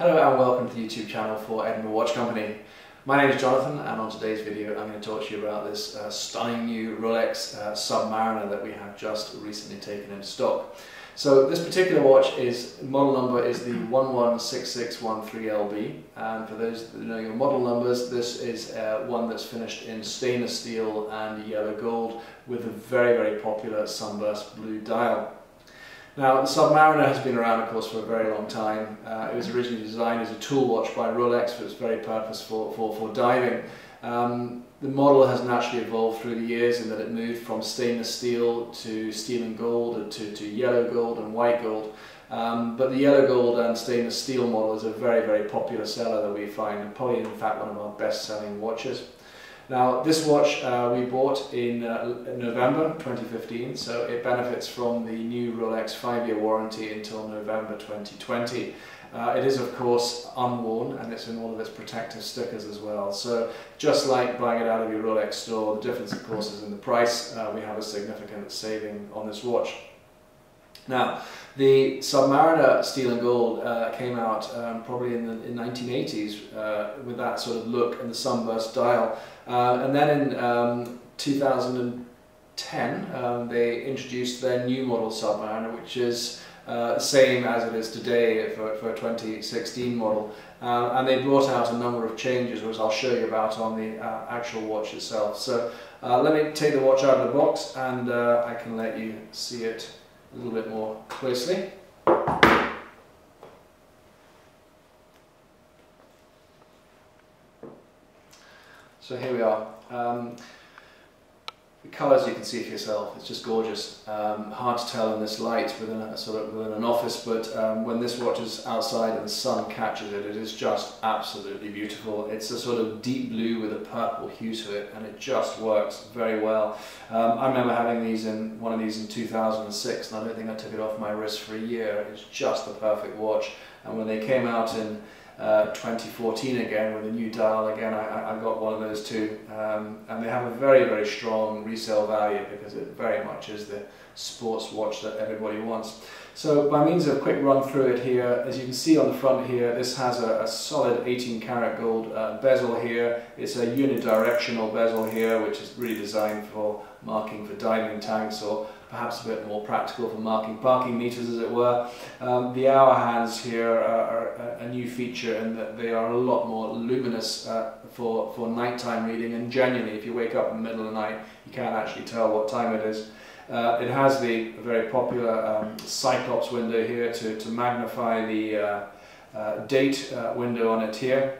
Hello and welcome to the YouTube channel for Edinburgh Watch Company. My name is Jonathan and on today's video I'm going to talk to you about this uh, stunning new Rolex uh, Submariner that we have just recently taken in stock. So this particular watch is, model number is the 116613LB and for those that know your model numbers this is uh, one that's finished in stainless steel and yellow gold with a very very popular sunburst blue dial. Now, the Submariner has been around, of course, for a very long time. Uh, it was originally designed as a tool watch by Rolex for its very purpose for, for, diving. Um, the model has naturally evolved through the years in that it moved from stainless steel to steel and gold to, to yellow gold and white gold. Um, but the yellow gold and stainless steel model is a very, very popular seller that we find, probably in fact one of our best selling watches. Now this watch uh, we bought in uh, November 2015 so it benefits from the new Rolex 5-year warranty until November 2020. Uh, it is of course unworn and it's in all of its protective stickers as well so just like buying it out of your Rolex store the difference of course is in the price uh, we have a significant saving on this watch. Now, the Submariner Steel and Gold uh, came out um, probably in the in 1980s uh, with that sort of look and the sunburst dial. Uh, and then in um, 2010, um, they introduced their new model Submariner, which is uh, same as it is today for, for a 2016 model. Uh, and they brought out a number of changes, which I'll show you about on the uh, actual watch itself. So let me take the watch out of the box and I can let you see it a little bit more closely. So here we are. Um, the colours you can see for yourself, it's just gorgeous. Um, hard to tell in this light within a sort of within an office, but um, when this watch is outside and the sun catches it, it is just absolutely beautiful. It's a sort of deep blue with a purple hue to it, and it just works very well. Um, I remember having these in one of these in 2006, and I don't think I took it off my wrist for a year. It's just the perfect watch. And when they came out in uh, 2014 again with a new dial. Again I, I got one of those too. Um, and they have a very very strong resale value because it very much is the sports watch that everybody wants. So by means of a quick run through it here as you can see on the front here this has a, a solid 18 karat gold uh, bezel here. It's a unidirectional bezel here which is really designed for marking for diving tanks or perhaps a bit more practical for marking parking meters as it were. Um, the hour hands here are, are, a new feature in that they are a lot more luminous uh, for, for nighttime reading and genuinely if you wake up in the middle of the night you can't actually tell what time it is. Uh, it has the very popular um, Cyclops window here to, to magnify the uh, uh date uh, window on it here.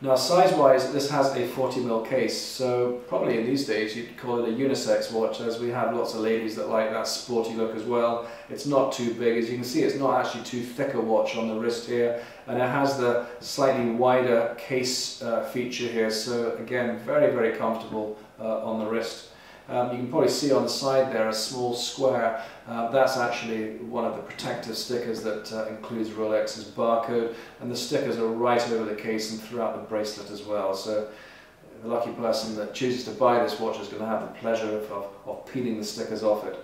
Now size-wise, this has a 40mm case, so probably in these days you'd call it a unisex watch, as we have lots of ladies that like that sporty look as well. It's not too big, as you can see it's not actually too thick a watch on the wrist here, and it has the slightly wider case uh, feature here, so again, very, very comfortable uh, on the wrist. Um, you can probably see on the side there a small square. Uh, that's actually one of the protective stickers that uh, includes Rolex's barcode and the stickers are right over the case and throughout the bracelet as well. So the lucky person that chooses to buy this watch is going to have the pleasure of, of, of peeling the stickers off it.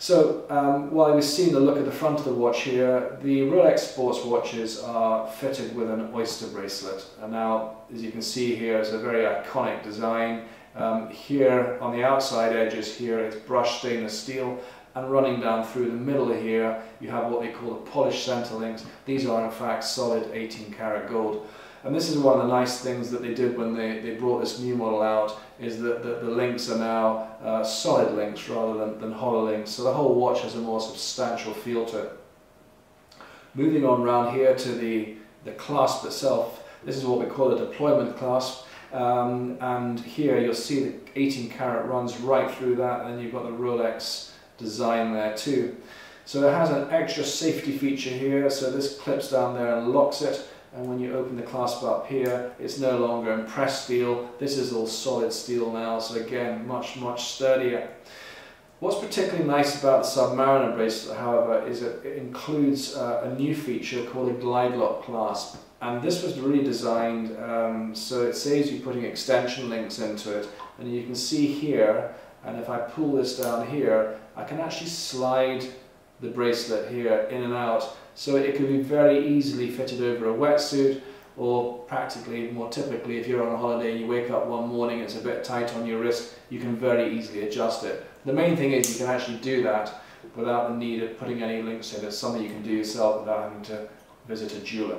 So um, while we've seen the look at the front of the watch here, the Rolex sports watches are fitted with an oyster bracelet. And now, as you can see here, it's a very iconic design. Um, here on the outside edges here it's brushed stainless steel and running down through the middle here you have what they call the polished center links. These are in fact solid 18 karat gold. And this is one of the nice things that they did when they, they brought this new model out, is that the, the links are now uh, solid links rather than, than hollow links. So the whole watch has a more substantial feel to it. Moving on round here to the, the clasp itself, this is what we call a deployment clasp. Um, and here you'll see the 18 karat runs right through that and you've got the Rolex design there too. So it has an extra safety feature here, so this clips down there and locks it and when you open the clasp up here it's no longer in impressed steel, this is all solid steel now so again much much sturdier. What's particularly nice about the Submariner bracelet however is it, it includes uh, a new feature called a glide lock clasp and this was really designed um, so it saves you putting extension links into it. And you can see here, and if I pull this down here, I can actually slide the bracelet here in and out So it can be very easily fitted over a wetsuit or practically more typically if you're on a holiday and you wake up one morning and it's a bit tight on your wrist you can very easily adjust it. The main thing is you can actually do that without the need of putting any links in. It's something you can do yourself without having to visit a jeweler.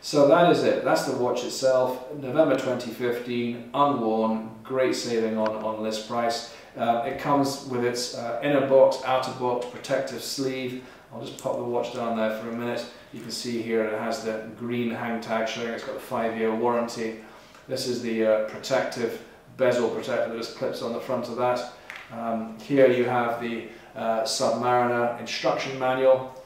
So that is it. That's the watch itself. November 2015, unworn, great saving on, on list price. Uh, it comes with its uh, inner box, outer box, protective sleeve. I'll just pop the watch down there for a minute. You can see here it has the green hang tag showing it's got a five-year warranty. This is the uh, protective bezel protector that just clips on the front of that. Um, here you have the uh, Submariner instruction manual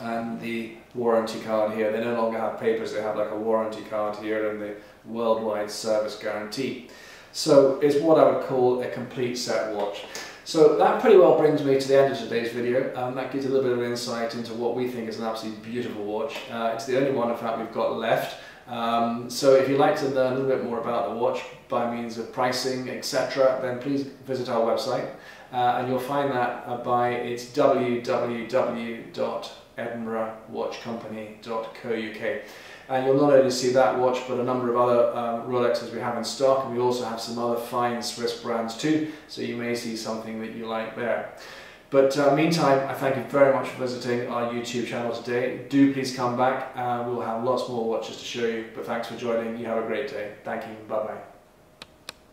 and the warranty card here. They no longer have papers, they have like a warranty card here and the worldwide service guarantee. So it's what I would call a complete set watch. So that pretty well brings me to the end of today's video. Um, that gives a little bit of insight into what we think is an absolutely beautiful watch. Uh, it's the only one in fact we've got left. Um, so if you'd like to learn a little bit more about the watch by means of pricing, etc., then please visit our website. Uh, and you'll find that uh, by its www.edinburghwatchcompany.co.uk. And you'll not only see that watch, but a number of other um, Rolexes we have in stock, and we also have some other fine Swiss brands too, so you may see something that you like there. But uh, meantime, I thank you very much for visiting our YouTube channel today. Do please come back, uh, we'll have lots more watches to show you, but thanks for joining, you have a great day. Thank you, bye bye.